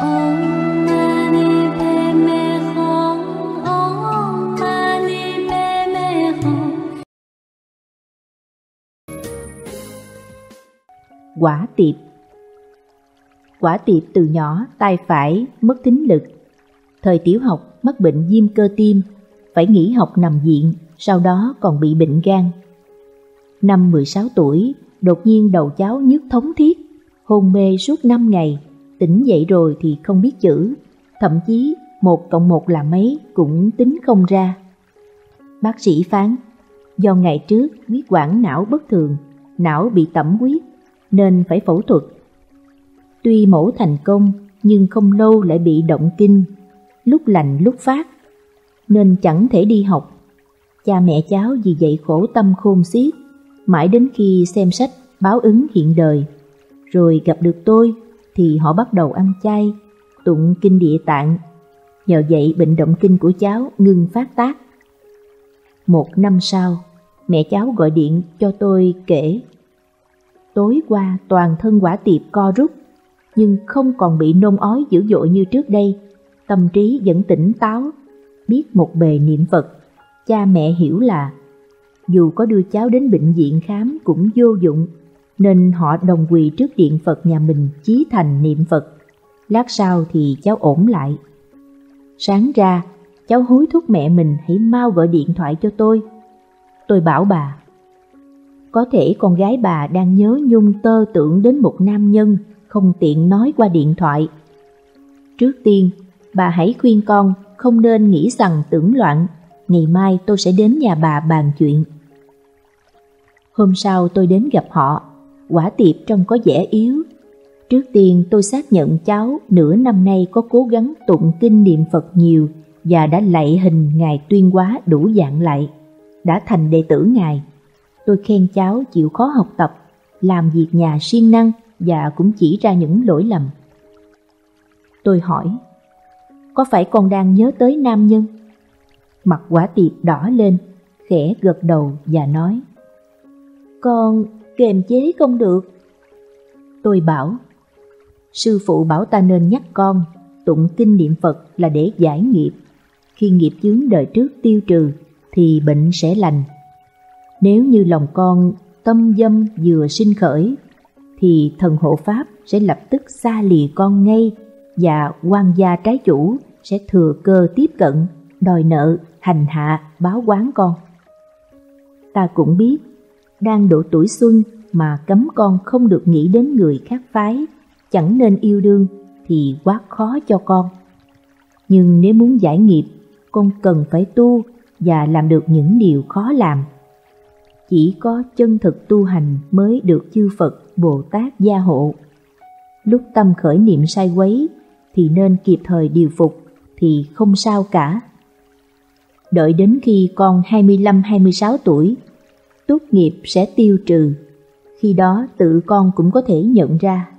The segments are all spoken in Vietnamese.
Quả tiệp Quả tiệp từ nhỏ tay phải mất thính lực. Thời tiểu học mắc bệnh viêm cơ tim, phải nghỉ học nằm viện, sau đó còn bị bệnh gan. Năm 16 tuổi, đột nhiên đầu cháu nhức thống thiết, hôn mê suốt 5 ngày, tỉnh dậy rồi thì không biết chữ, thậm chí một cộng một là mấy cũng tính không ra. Bác sĩ phán, do ngày trước huyết quản não bất thường, não bị tẩm huyết, nên phải phẫu thuật. Tuy mổ thành công, nhưng không lâu lại bị động kinh, lúc lành lúc phát, nên chẳng thể đi học. Cha mẹ cháu vì vậy khổ tâm khôn xiết, mãi đến khi xem sách báo ứng hiện đời, rồi gặp được tôi thì họ bắt đầu ăn chay, tụng kinh địa tạng. Nhờ vậy bệnh động kinh của cháu ngừng phát tác. Một năm sau, mẹ cháu gọi điện cho tôi kể. Tối qua toàn thân quả tiệp co rút, nhưng không còn bị nôn ói dữ dội như trước đây. Tâm trí vẫn tỉnh táo, biết một bề niệm Phật. Cha mẹ hiểu là dù có đưa cháu đến bệnh viện khám cũng vô dụng, nên họ đồng quỳ trước điện Phật nhà mình chí thành niệm Phật. Lát sau thì cháu ổn lại. Sáng ra, cháu hối thúc mẹ mình hãy mau gọi điện thoại cho tôi. Tôi bảo bà, có thể con gái bà đang nhớ nhung tơ tưởng đến một nam nhân không tiện nói qua điện thoại. Trước tiên, bà hãy khuyên con không nên nghĩ rằng tưởng loạn, ngày mai tôi sẽ đến nhà bà bàn chuyện. Hôm sau tôi đến gặp họ, quả tiệp trông có vẻ yếu. Trước tiên tôi xác nhận cháu nửa năm nay có cố gắng tụng kinh niệm Phật nhiều và đã lạy hình Ngài tuyên hóa đủ dạng lại, đã thành đệ tử Ngài. Tôi khen cháu chịu khó học tập, làm việc nhà siêng năng và cũng chỉ ra những lỗi lầm. Tôi hỏi, có phải con đang nhớ tới nam nhân? Mặt quả tiệp đỏ lên, khẽ gật đầu và nói, con kềm chế không được. Tôi bảo, sư phụ bảo ta nên nhắc con, tụng kinh niệm Phật là để giải nghiệp. Khi nghiệp chướng đời trước tiêu trừ, thì bệnh sẽ lành. Nếu như lòng con tâm dâm vừa sinh khởi, thì thần hộ Pháp sẽ lập tức xa lìa con ngay và quan gia trái chủ sẽ thừa cơ tiếp cận, đòi nợ, hành hạ, báo quán con. Ta cũng biết, đang độ tuổi xuân mà cấm con không được nghĩ đến người khác phái, chẳng nên yêu đương thì quá khó cho con. Nhưng nếu muốn giải nghiệp, con cần phải tu và làm được những điều khó làm. Chỉ có chân thực tu hành mới được chư Phật, Bồ Tát gia hộ. Lúc tâm khởi niệm sai quấy thì nên kịp thời điều phục thì không sao cả. Đợi đến khi con 25-26 tuổi, tốt nghiệp sẽ tiêu trừ. Khi đó tự con cũng có thể nhận ra.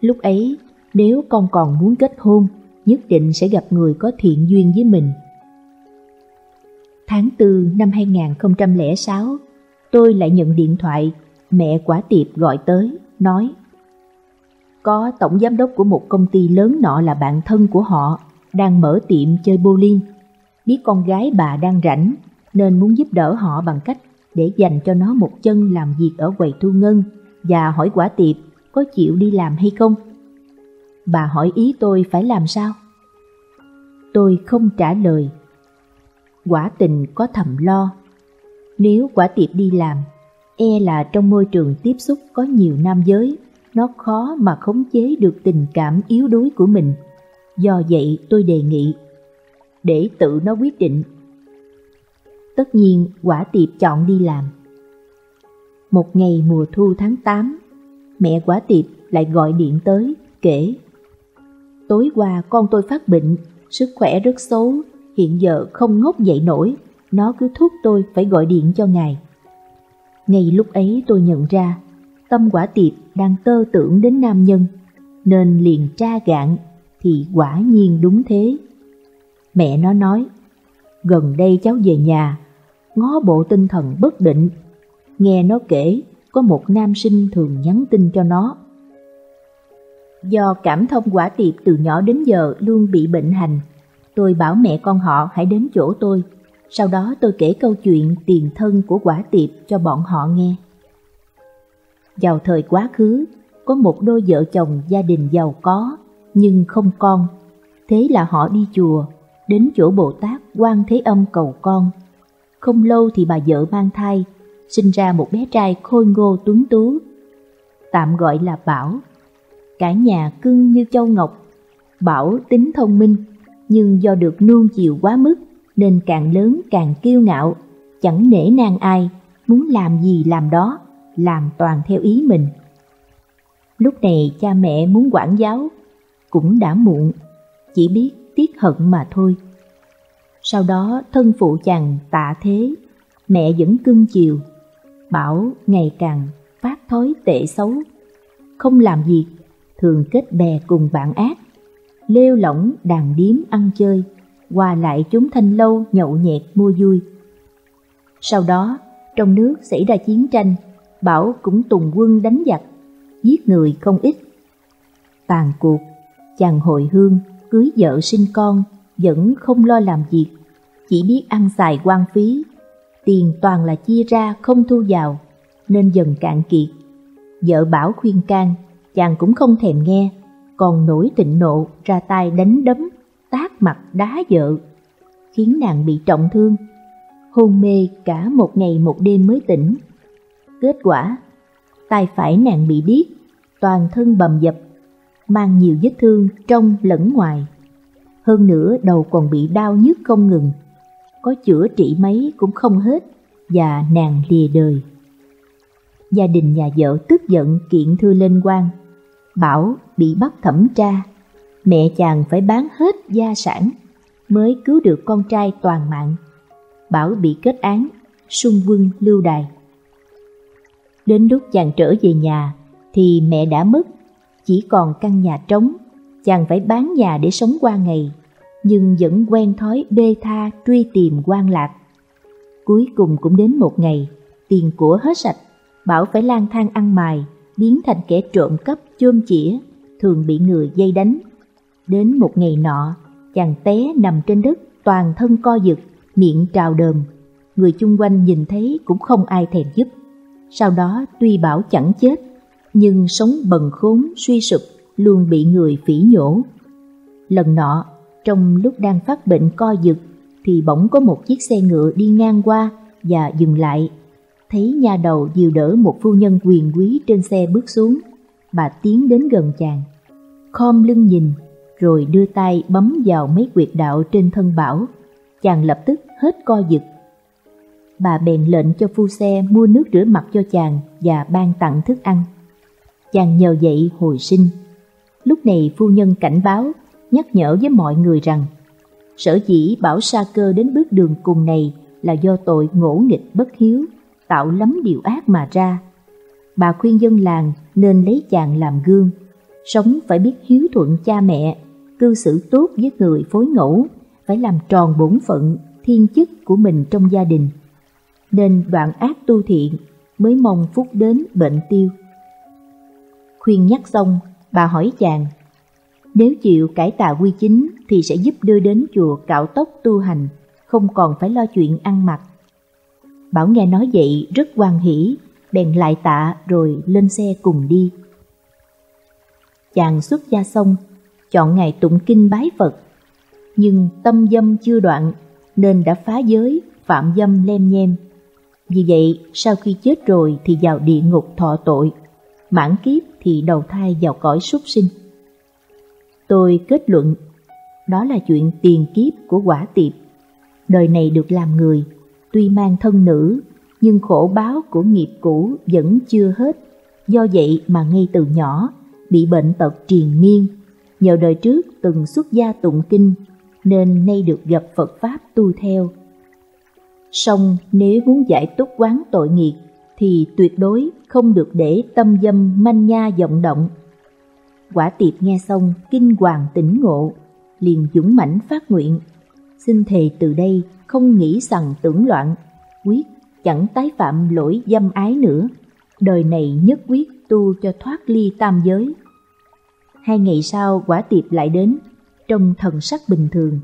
Lúc ấy, nếu con còn muốn kết hôn, nhất định sẽ gặp người có thiện duyên với mình. Tháng 4 năm 2006, tôi lại nhận điện thoại, mẹ quả tiệp gọi tới, nói Có tổng giám đốc của một công ty lớn nọ là bạn thân của họ, đang mở tiệm chơi bowling. Biết con gái bà đang rảnh, nên muốn giúp đỡ họ bằng cách để dành cho nó một chân làm việc ở quầy thu ngân và hỏi quả tiệp có chịu đi làm hay không. Bà hỏi ý tôi phải làm sao? Tôi không trả lời. Quả tình có thầm lo. Nếu quả tiệp đi làm, e là trong môi trường tiếp xúc có nhiều nam giới, nó khó mà khống chế được tình cảm yếu đuối của mình. Do vậy tôi đề nghị, để tự nó quyết định. Tất nhiên quả tiệp chọn đi làm. Một ngày mùa thu tháng 8, mẹ quả tiệp lại gọi điện tới, kể Tối qua con tôi phát bệnh, sức khỏe rất xấu, hiện giờ không ngốc dậy nổi, nó cứ thúc tôi phải gọi điện cho ngài. Ngay lúc ấy tôi nhận ra, tâm quả tiệp đang tơ tưởng đến nam nhân, nên liền tra gạn thì quả nhiên đúng thế. Mẹ nó nói, gần đây cháu về nhà, ngó bộ tinh thần bất định, nghe nó kể có một nam sinh thường nhắn tin cho nó. Do cảm thông quả tiệp từ nhỏ đến giờ luôn bị bệnh hành, tôi bảo mẹ con họ hãy đến chỗ tôi. Sau đó tôi kể câu chuyện tiền thân của quả tiệp cho bọn họ nghe. Vào thời quá khứ, có một đôi vợ chồng gia đình giàu có, nhưng không con. Thế là họ đi chùa, đến chỗ Bồ Tát quan Thế Âm cầu con. Không lâu thì bà vợ mang thai, sinh ra một bé trai khôi ngô tuấn tú. Tạm gọi là Bảo. Cả nhà cưng như châu ngọc. Bảo tính thông minh, nhưng do được nuông chiều quá mức nên càng lớn càng kiêu ngạo, chẳng nể nang ai, muốn làm gì làm đó, làm toàn theo ý mình. Lúc này cha mẹ muốn quản giáo, cũng đã muộn, chỉ biết tiếc hận mà thôi. Sau đó thân phụ chàng tạ thế, mẹ vẫn cưng chiều, bảo ngày càng phát thói tệ xấu, không làm việc, thường kết bè cùng bạn ác, lêu lỏng đàn điếm ăn chơi, qua lại chúng thanh lâu nhậu nhẹt mua vui. Sau đó, trong nước xảy ra chiến tranh, Bảo cũng tùng quân đánh giặc, giết người không ít. Tàn cuộc, chàng hồi hương, cưới vợ sinh con, vẫn không lo làm việc, chỉ biết ăn xài quan phí. Tiền toàn là chia ra không thu vào, nên dần cạn kiệt. Vợ Bảo khuyên can, chàng cũng không thèm nghe, còn nổi tịnh nộ ra tay đánh đấm, tác mặt đá vợ, khiến nàng bị trọng thương. Hôn mê cả một ngày một đêm mới tỉnh. Kết quả, tay phải nàng bị điếc, toàn thân bầm dập, mang nhiều vết thương trong lẫn ngoài. Hơn nữa đầu còn bị đau nhức không ngừng, có chữa trị mấy cũng không hết và nàng lìa đời. Gia đình nhà vợ tức giận kiện thư lên quan, bảo bị bắt thẩm tra, mẹ chàng phải bán hết gia sản mới cứu được con trai toàn mạng. Bảo bị kết án, sung quân lưu đài. Đến lúc chàng trở về nhà thì mẹ đã mất, chỉ còn căn nhà trống, chàng phải bán nhà để sống qua ngày, nhưng vẫn quen thói bê tha truy tìm quan lạc. Cuối cùng cũng đến một ngày, tiền của hết sạch, Bảo phải lang thang ăn mài, biến thành kẻ trộm cắp chôm chĩa, thường bị người dây đánh. Đến một ngày nọ, chàng té nằm trên đất, toàn thân co giật, miệng trào đờm. Người chung quanh nhìn thấy cũng không ai thèm giúp. Sau đó tuy bảo chẳng chết, nhưng sống bần khốn suy sụp luôn bị người phỉ nhổ. Lần nọ, trong lúc đang phát bệnh co giật, thì bỗng có một chiếc xe ngựa đi ngang qua và dừng lại. Thấy nhà đầu dìu đỡ một phu nhân quyền quý trên xe bước xuống, bà tiến đến gần chàng. Khom lưng nhìn, rồi đưa tay bấm vào mấy quyệt đạo trên thân bảo. Chàng lập tức hết co giật bà bèn lệnh cho phu xe mua nước rửa mặt cho chàng và ban tặng thức ăn. Chàng nhờ vậy hồi sinh. Lúc này phu nhân cảnh báo, nhắc nhở với mọi người rằng sở dĩ bảo sa cơ đến bước đường cùng này là do tội ngỗ nghịch bất hiếu, tạo lắm điều ác mà ra. Bà khuyên dân làng nên lấy chàng làm gương, sống phải biết hiếu thuận cha mẹ, cư xử tốt với người phối ngẫu, phải làm tròn bổn phận, thiên chức của mình trong gia đình nên đoạn ác tu thiện mới mong phúc đến bệnh tiêu. Khuyên nhắc xong, bà hỏi chàng, nếu chịu cải tà quy chính thì sẽ giúp đưa đến chùa cạo tóc tu hành, không còn phải lo chuyện ăn mặc. Bảo nghe nói vậy rất hoan hỷ, bèn lại tạ rồi lên xe cùng đi. Chàng xuất gia xong, chọn ngày tụng kinh bái Phật, nhưng tâm dâm chưa đoạn nên đã phá giới, phạm dâm lem nhem. Vì vậy, sau khi chết rồi thì vào địa ngục thọ tội, mãn kiếp thì đầu thai vào cõi súc sinh. Tôi kết luận, đó là chuyện tiền kiếp của quả tiệp. Đời này được làm người, tuy mang thân nữ, nhưng khổ báo của nghiệp cũ vẫn chưa hết. Do vậy mà ngay từ nhỏ, bị bệnh tật triền miên, nhờ đời trước từng xuất gia tụng kinh, nên nay được gặp Phật Pháp tu theo Song nếu muốn giải túc quán tội nghiệp thì tuyệt đối không được để tâm dâm manh nha vọng động. Quả tiệp nghe xong kinh hoàng tỉnh ngộ, liền dũng mãnh phát nguyện, xin thề từ đây không nghĩ rằng tưởng loạn, quyết chẳng tái phạm lỗi dâm ái nữa, đời này nhất quyết tu cho thoát ly tam giới. Hai ngày sau quả tiệp lại đến, trong thần sắc bình thường.